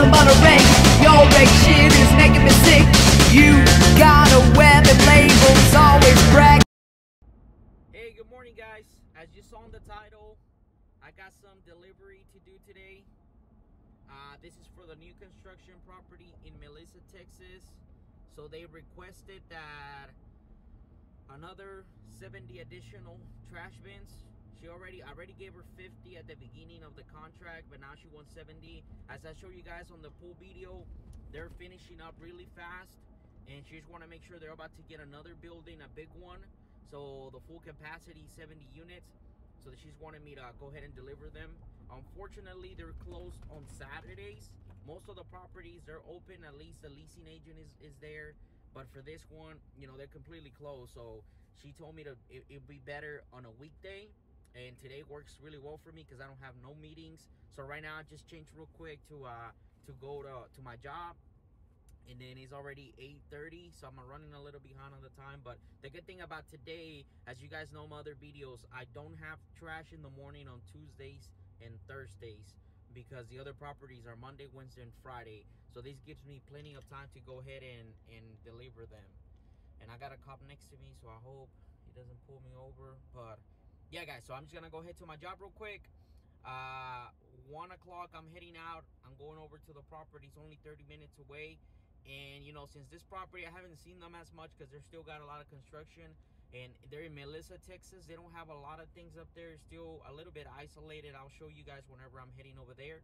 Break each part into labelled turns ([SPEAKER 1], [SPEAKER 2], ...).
[SPEAKER 1] A wreck. Your wreck shit is making me sick. You gotta wear the labels, always brag.
[SPEAKER 2] Hey, good morning, guys. As you saw in the title, I got some delivery to do today. Uh, this is for the new construction property in Melissa, Texas. So they requested that another 70 additional trash bins. She already I already gave her 50 at the beginning of the contract, but now she wants 70. As I show you guys on the pool video, they're finishing up really fast, and she just want to make sure they're about to get another building, a big one. So the full capacity 70 units. So she's wanted me to go ahead and deliver them. Unfortunately, they're closed on Saturdays. Most of the properties they're open. At least the leasing agent is is there. But for this one, you know, they're completely closed. So she told me to it, it'd be better on a weekday and today works really well for me because I don't have no meetings. So right now I just changed real quick to uh to go to to my job. And then it's already 8:30, so I'm running a little behind on the time. But the good thing about today, as you guys know my other videos, I don't have trash in the morning on Tuesdays and Thursdays because the other properties are Monday, Wednesday, and Friday. So this gives me plenty of time to go ahead and and deliver them. And I got a cop next to me, so I hope he doesn't pull me over. But yeah, guys, so I'm just gonna go ahead to my job real quick. Uh, one o'clock, I'm heading out. I'm going over to the property. It's only 30 minutes away. And you know, since this property, I haven't seen them as much because they're still got a lot of construction. And they're in Melissa, Texas. They don't have a lot of things up there. It's still a little bit isolated. I'll show you guys whenever I'm heading over there.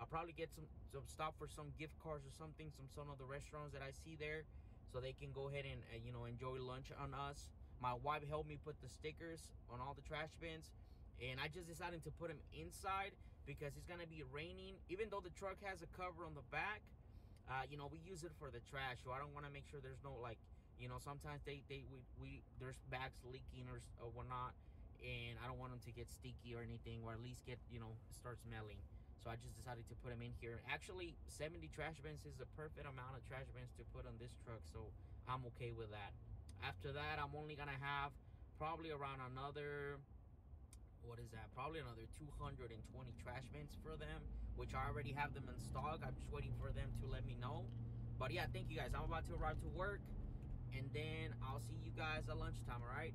[SPEAKER 2] I'll probably get some, some stop for some gift cards or something, some some of the restaurants that I see there, so they can go ahead and uh, you know enjoy lunch on us. My wife helped me put the stickers on all the trash bins, and I just decided to put them inside because it's gonna be raining. Even though the truck has a cover on the back, uh, you know we use it for the trash, so I don't want to make sure there's no like you know sometimes they they we, we there's bags leaking or, or whatnot, and I don't want them to get sticky or anything, or at least get you know start smelling. So I just decided to put them in here. Actually, 70 trash bins is the perfect amount of trash bins to put on this truck, so I'm okay with that. After that, I'm only gonna have probably around another, what is that? Probably another 220 trash bins for them, which I already have them in stock. I'm just waiting for them to let me know. But yeah, thank you guys. I'm about to arrive to work, and then I'll see you guys at lunchtime. All right.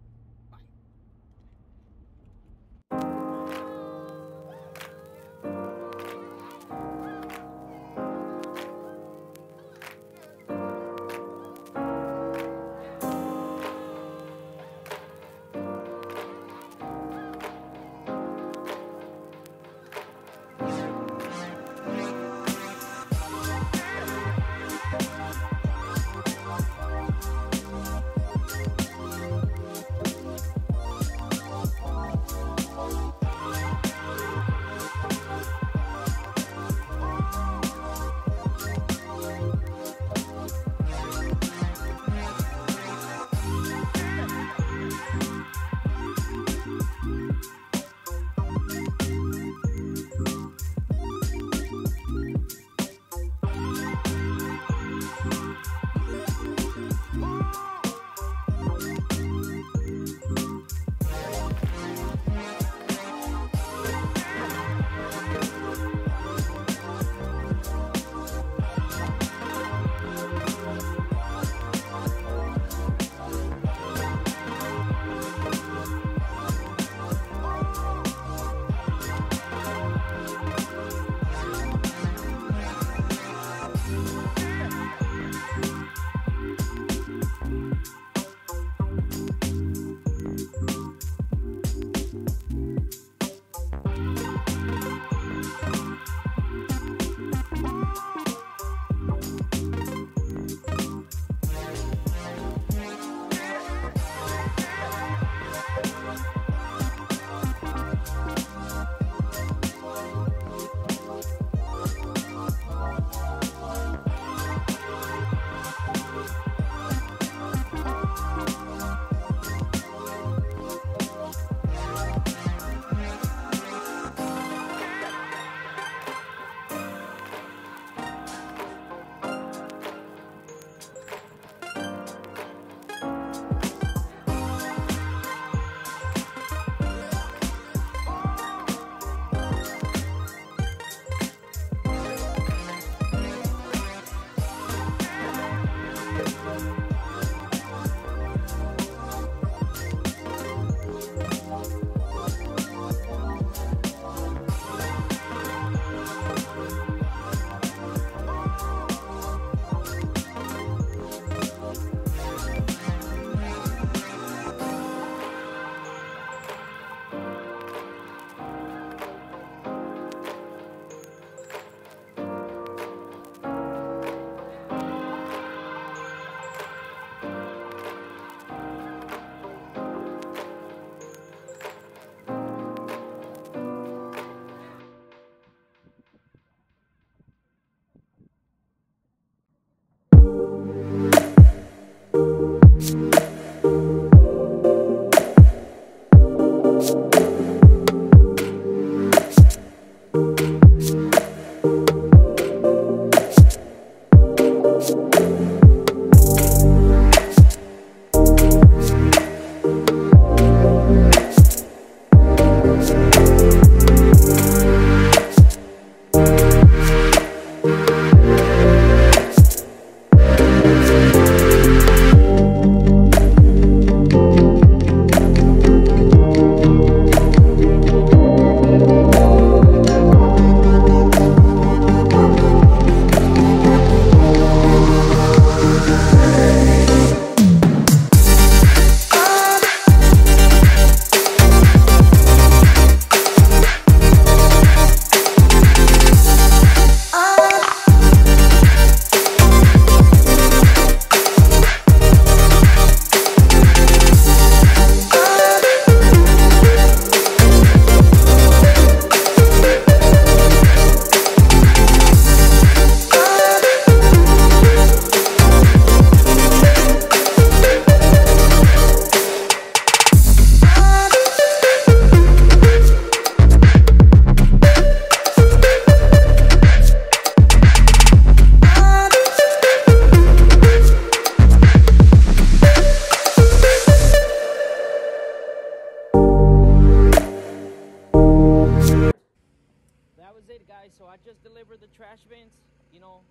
[SPEAKER 2] I just delivered the trash bins. You know,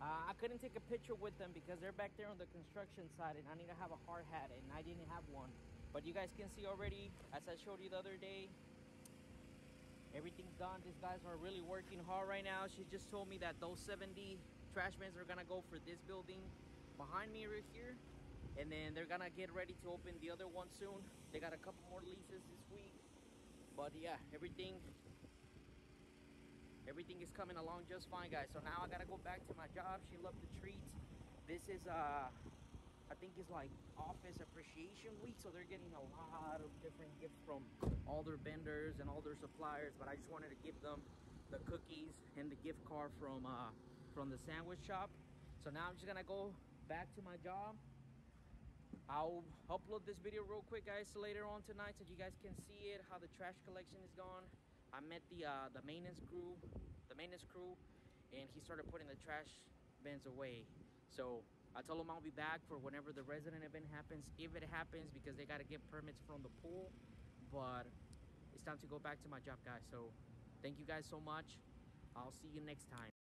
[SPEAKER 2] uh, I couldn't take a picture with them because they're back there on the construction side and I need to have a hard hat and I didn't have one. But you guys can see already, as I showed you the other day, everything's done. These guys are really working hard right now. She just told me that those 70 trash bins are gonna go for this building behind me right here. And then they're gonna get ready to open the other one soon. They got a couple more leases this week. But yeah, everything everything is coming along just fine guys. So now i gotta go back to my job. She loved the treats. This is uh i think it's like office appreciation week so they're getting a lot of different gifts from all their vendors and all their suppliers but i just wanted to give them the cookies and the gift card from uh from the sandwich shop. So now i'm just gonna go back to my job. I'll upload this video real quick guys later on tonight so you guys can see it how the trash collection is going I met the uh, the maintenance crew, the maintenance crew, and he started putting the trash bins away. So I told him I'll be back for whenever the resident event happens, if it happens, because they got to get permits from the pool. But it's time to go back to my job, guys. So thank you guys so much. I'll see you next time.